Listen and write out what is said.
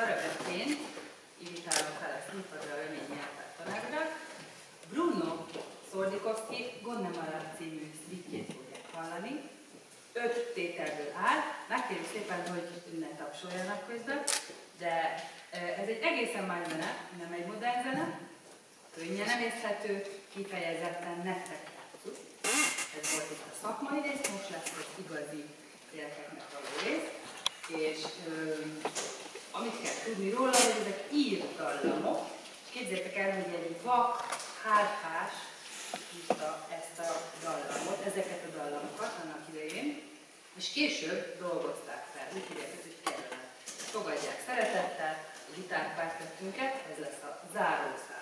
darabjaként invitálom fel a színpadra reményelt tanágra. Bruno Szordikovszki Gonnemara című szvítjét fogják hallani. Öt tételből áll, megkérjük szépen, hogy ne tapsoljanak közben, de ez egy egészen más zene, nem egy modern zene, könnyen emészhető, kifejezetten nektek. Ez volt itt a szakmai rész, most lesz az igazi gyerekeknek való rész, és ö, amit kell tudni róla, hogy ezek írt dallamok, és képzeljétek el, hogy egy vak, hárfás írta ezt a dallamot, ezeket a dallamokat annak idején, és később dolgozták fel, úgy hívják hogy kellene. Fogadják szeretettel a gitárkvártettünket, ez lesz a zárószám.